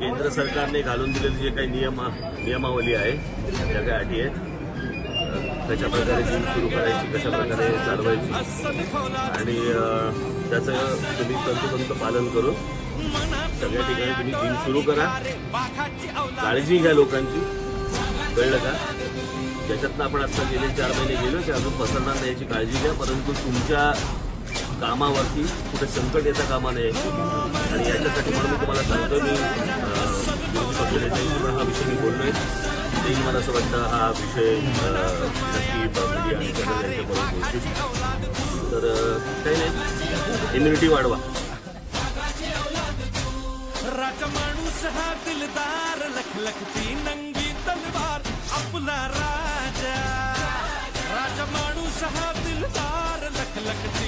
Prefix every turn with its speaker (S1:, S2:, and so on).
S1: केंद्र सरकारने घालून दिलेले जे काही नियमा नियमावली आहे ज्या काही अटी आहेत. कशा प्रकारे जिम सुरू करायची कशा प्रकारे चालवायची? आणि त्याचं तुम्ही तंतोतंत पालन करून सगळ्या ठिकाणी तुम्ही जिम सुरू करा. काळजी घ्या लोकांची. कळलं का? त्याच्यातनं आपण आता गेले चार महिने गेलो की अजून पसरणार नाही याची काळजी घ्या. परंतु तुमच्या कामावरती कुठे संकट येता कामा नये. आणि याच्यासाठी म्हणून मी तुम्हाला सांगतो मी पण हा विषय मी बोललो आहे. तेही मला असं वाटतं हा विषय नक्की मीडिया आणि त्याच्याबरोबर यांच्यापर्यंत तर काही नाही. इम्युनिटी वाढवा.
S2: राजा माणूस हा दिलदार लख लखलखती नंगी तलवार आपला राजा. राजा माणूस हा दिलदार लखलखती नंगी